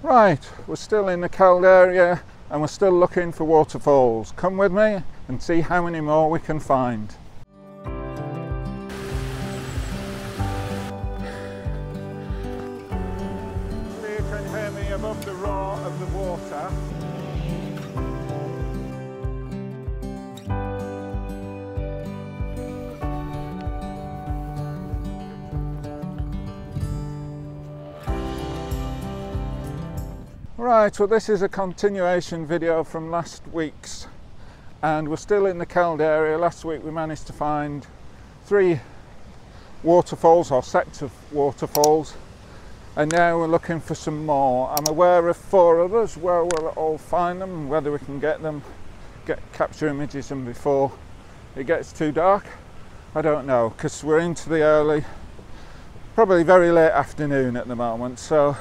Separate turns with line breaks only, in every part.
Right, we're still in the Keld area and we're still looking for waterfalls. Come with me and see how many more we can find. Right, well this is a continuation video from last week's and we're still in the Keld area. Last week we managed to find three waterfalls or sets of waterfalls and now we're looking for some more. I'm aware of four others where we'll all find them and whether we can get them, get capture images them before it gets too dark. I don't know because we're into the early, probably very late afternoon at the moment so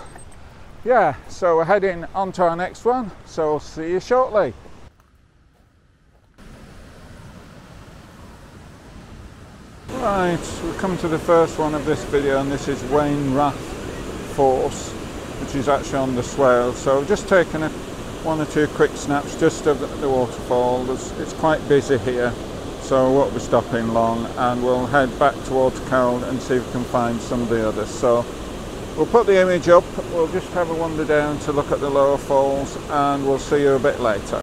yeah, so we're heading on to our next one. So I'll see you shortly. Right, we've come to the first one of this video and this is Wain Wath Force, which is actually on the Swale. So I've just taken a, one or two quick snaps just of the, waterfall. There's, it's quite busy here, so we won't be stopping long and we'll head back towards Keld and see if we can find some of the others. So We'll put the image up, we'll just have a wander down to look at the lower falls and we'll see you a bit later.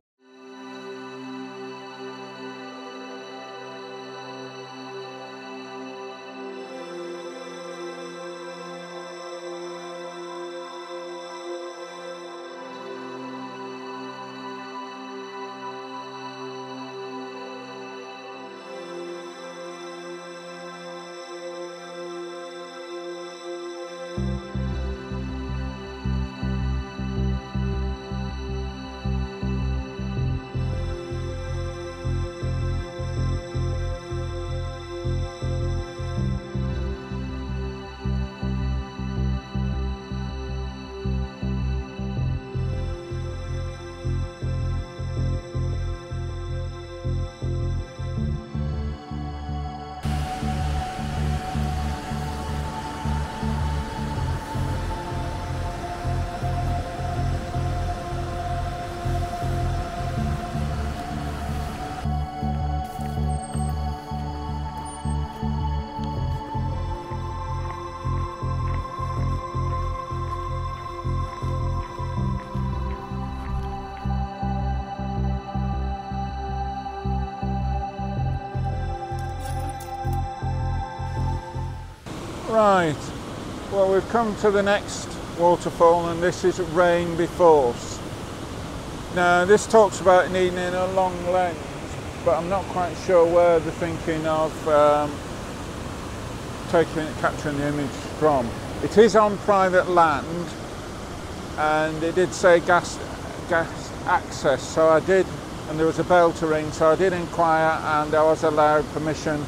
Música Right, well we've come to the next waterfall and this is Rainby Force. Now this talks about needing a long lens but I'm not quite sure where they're thinking of um, taking capturing the image from. It is on private land and it did say gas, gas access so I did and there was a bell to ring so I did inquire and I was allowed permission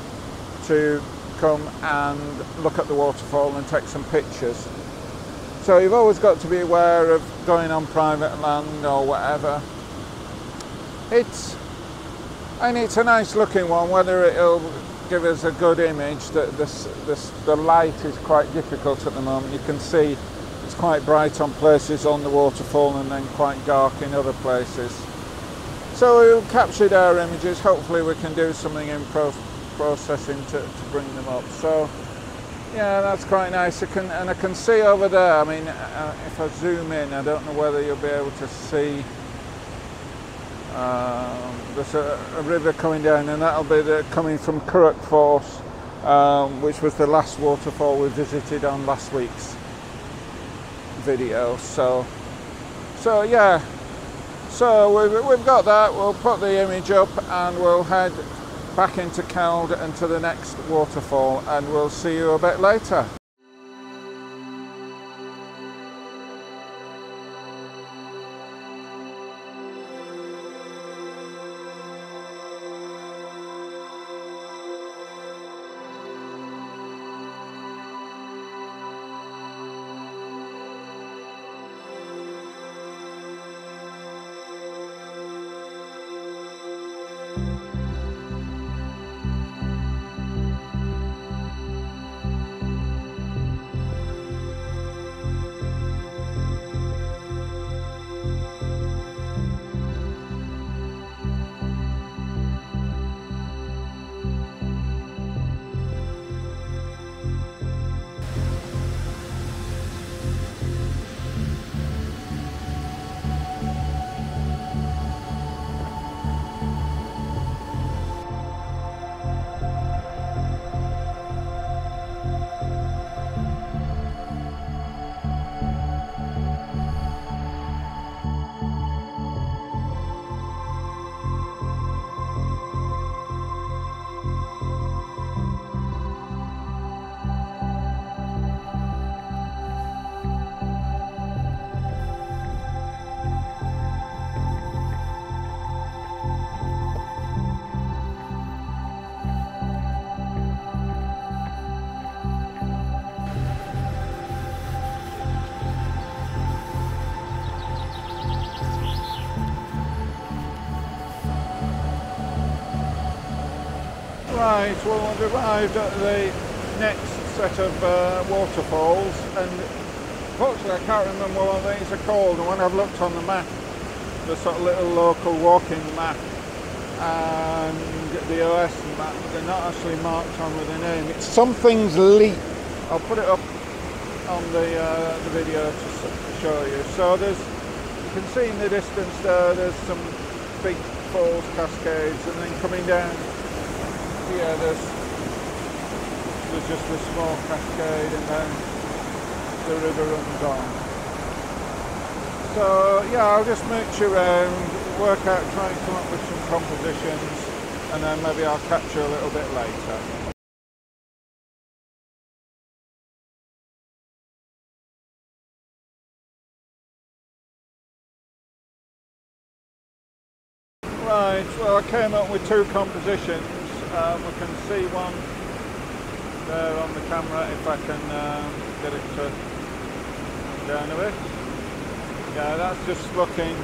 to come and look at the waterfall and take some pictures. So you've always got to be aware of going on private land or whatever. It's, and it's a nice looking one, whether it'll give us a good image. The, the, the, the light is quite difficult at the moment. You can see it's quite bright on places on the waterfall and then quite dark in other places. So we've captured our images. Hopefully we can do something in pro processing to, to bring them up. So yeah, that's quite nice. I can, and I can see over there, I mean, uh, if I zoom in, I don't know whether you'll be able to see um, there's a, a, river coming down and that'll be the, coming from Currack Force, um, which was the last waterfall we visited on last week's video. So, so yeah, so we've, we've got that. We'll put the image up and we'll head back into Keld and to the next waterfall and we'll see you a bit later. Right, well we've arrived at the next set of uh, waterfalls and unfortunately I can't remember what these are called and when I've looked on the map, the sort of little local walking map and the OS map, they're not actually marked on with a name. It's Something's Leap. I'll put it up on the, uh, the video to show you. So there's, you can see in the distance there, there's some big falls, cascades, and then coming down here, there's there's just a small cascade, and then the river runs on. So yeah, I'll just mooch around, work out, try and come up with some compositions, and then maybe I'll capture a little bit later. Right, well I came up with two compositions. Um, we can see one there on the camera if I can um, get it to down a bit. Yeah, that's just looking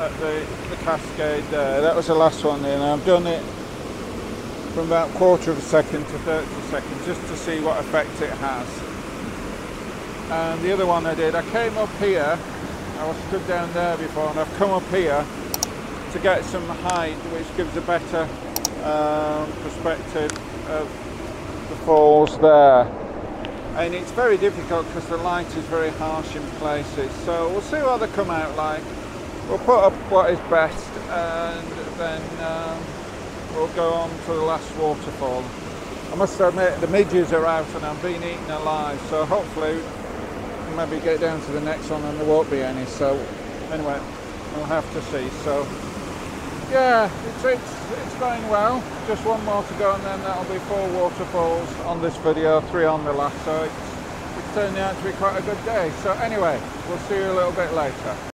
at the, the cascade there. That was the last one there. And I've done it from about quarter of a second to 30 seconds just to see what effect it has. And the other one I did, I came up here, I was stood down there before and I've come up here to get some height which gives a better um, perspective of the falls there. And it's very difficult because the light is very harsh in places. So we'll see what they come out like. We'll put up what is best and then um, we'll go on to the last waterfall. I must admit the midges are out and I'm being eaten alive so hopefully maybe get down to the next one and there won't be any. So anyway we'll have to see. So yeah, it's, it's, it's going well. Just one more to go and then that'll be four waterfalls on this video, three on the last. So it's, it's turning out to be quite a good day. So anyway, we'll see you a little bit later.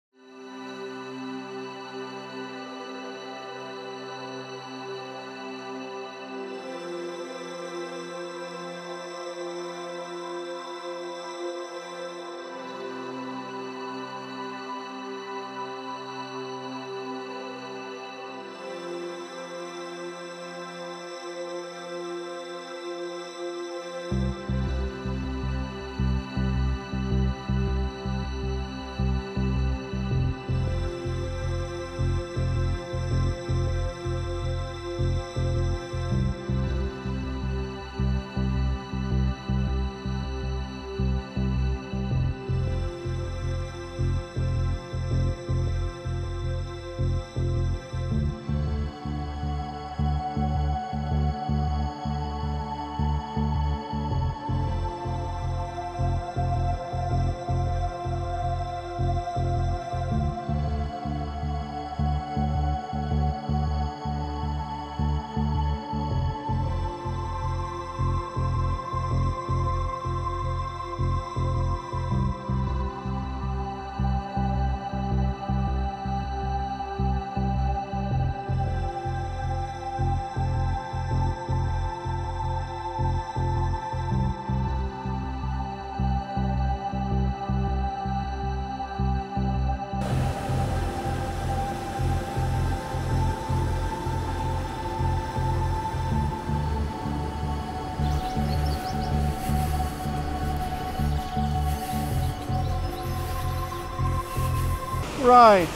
Right,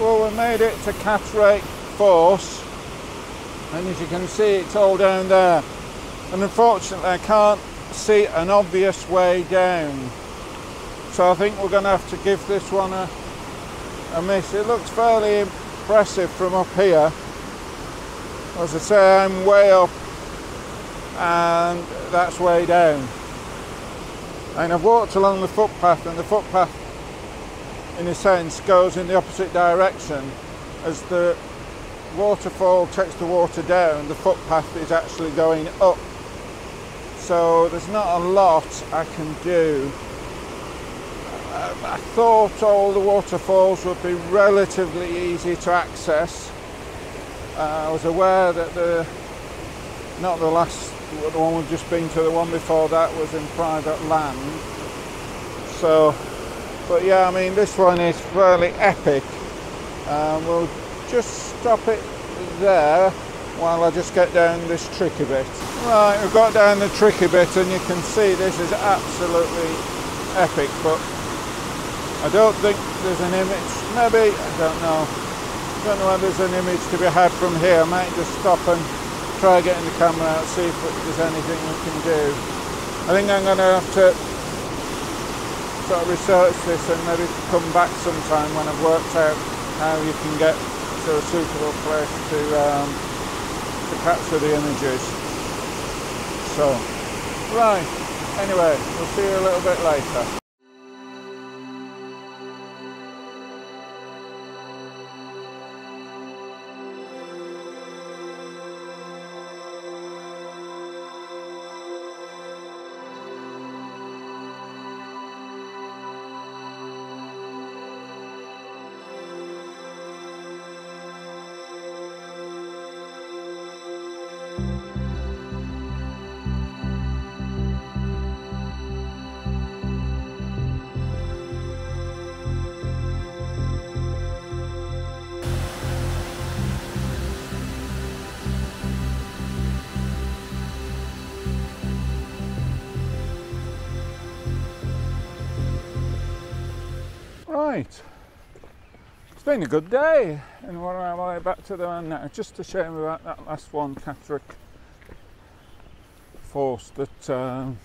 well we made it to Catrake Force. And as you can see it's all down there. And unfortunately I can't see an obvious way down. So I think we're going to have to give this one a, a miss. It looks fairly impressive from up here. As I say I'm way up and that's way down. And I've walked along the footpath and the footpath in a sense goes in the opposite direction as the waterfall takes the water down the footpath is actually going up. So there's not a lot I can do. I thought all the waterfalls would be relatively easy to access. Uh, I was aware that the not the last the one we've just been to the one before that was in private land. So but yeah I mean this one is fairly epic um, we'll just stop it there while I just get down this tricky bit. Right, we've got down the tricky bit and you can see this is absolutely epic, but I don't think there's an image, maybe, I don't know. I don't know whether there's an image to be had from here. I might just stop and try getting the camera out, see if there's anything we can do. I think I'm going to have to sort of research this and maybe come back sometime when I've worked out how you can get to a suitable place to um, to capture the images. So, right. Anyway, we'll see you a little bit later. Right. It's been a good day, and we're on our way back to the van now. Just a shame about that last one, Catrake Force. That um,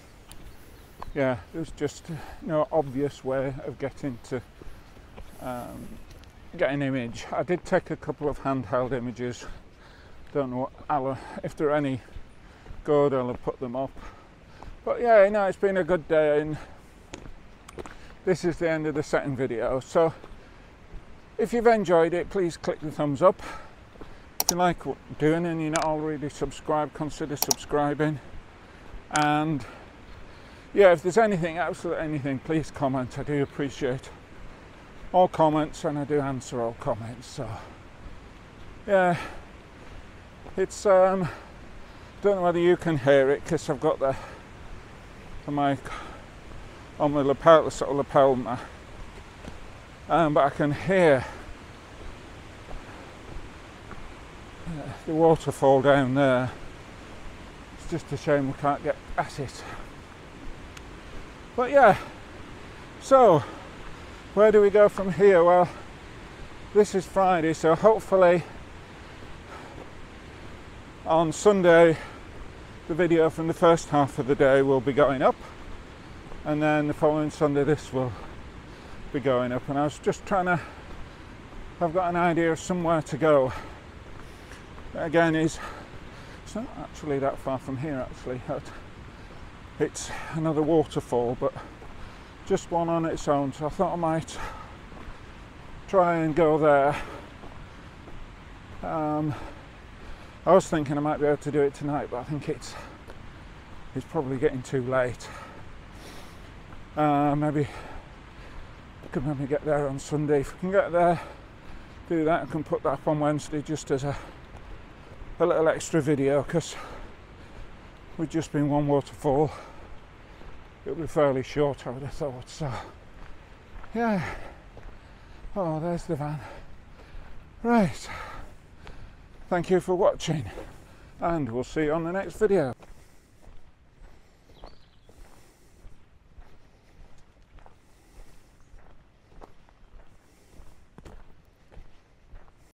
yeah, there's just no obvious way of getting to um, get an image. I did take a couple of handheld images. Don't know what I'll, if there are any good. I'll put them up. But yeah, you know, it's been a good day and this is the end of the second video. So if you've enjoyed it, please click the thumbs up. If you like what I'm doing and you're not already subscribed, consider subscribing. And yeah, if there's anything, absolutely anything, please comment. I do appreciate all comments and I do answer all comments. So yeah, it's um, don't know whether you can hear it because I've got the the mic on the lapel, the sort of lapel mat. Um, but I can hear the waterfall down there. It's just a shame we can't get at it. But yeah, so where do we go from here? Well, this is Friday, so hopefully on Sunday the video from the first half of the day will be going up and then the following Sunday this will be going up. And I was just trying to I've got an idea of somewhere to go. Again is it's not actually that far from here actually. It's another waterfall but just one on its own. So I thought I might try and go there. Um, I was thinking I might be able to do it tonight but I think it's it's probably getting too late uh, maybe could maybe get there on Sunday. If we can get there, do that, I can put that up on Wednesday just as a, a little extra video because we've just been one waterfall. It'll be fairly short, I would have thought. So, yeah. Oh, there's the van. Right. Thank you for watching, and we'll see you on the next video.